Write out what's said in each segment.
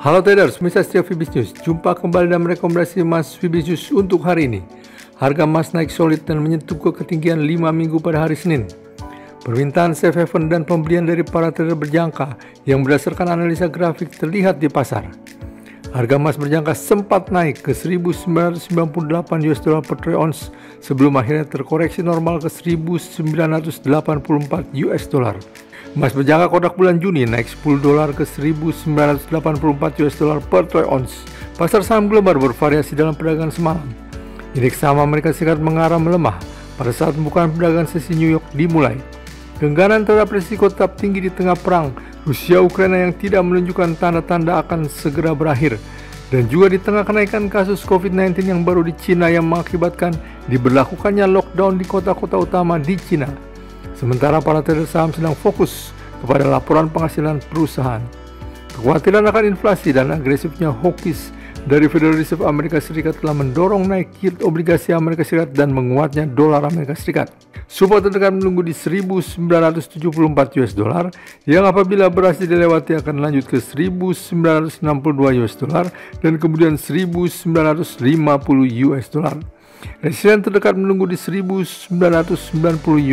Halo traders, pemirsa setiap Fibis News. Jumpa kembali dalam rekomendasi emas Fibis News untuk hari ini. Harga emas naik solid dan menyentuh ke ketinggian 5 minggu pada hari Senin. Permintaan safe haven dan pembelian dari para trader berjangka yang berdasarkan analisa grafik terlihat di pasar. Harga emas berjangka sempat naik ke 1998 US dollar per troy ounce sebelum akhirnya terkoreksi normal ke 1984 US dollar. Emas berjangka kodak bulan Juni naik 10 dolar ke 1984 US dollar per troy ounce. Pasar saham global bervariasi dalam perdagangan semalam. Indeks saham Amerika Serikat mengarah melemah pada saat pembukaan perdagangan sesi New York dimulai. Genggaman terhadap risiko tetap tinggi di tengah perang Rusia-Ukraina yang tidak menunjukkan tanda-tanda akan segera berakhir dan juga di tengah kenaikan kasus COVID-19 yang baru di Cina yang mengakibatkan diberlakukannya lockdown di kota-kota utama di Cina. Sementara para trader saham sedang fokus kepada laporan penghasilan perusahaan. Kekhawatiran akan inflasi dan agresifnya hawkish dari Federal Reserve Amerika Serikat telah mendorong naik yield obligasi Amerika Serikat dan menguatnya dolar Amerika Serikat. Support terdekat menunggu di 1974 US dollar yang apabila berhasil dilewati akan lanjut ke 1962 US dollar dan kemudian 1950 US dollar. Resisten terdekat menunggu di 1990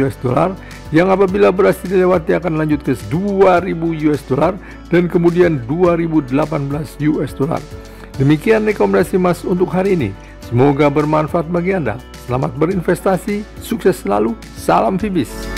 US dollar yang apabila berhasil dilewati akan lanjut ke 2000 US dollar dan kemudian 2018 US dollar. Demikian rekomendasi Mas untuk hari ini. Semoga bermanfaat bagi Anda. Selamat berinvestasi, sukses selalu, salam Fibis.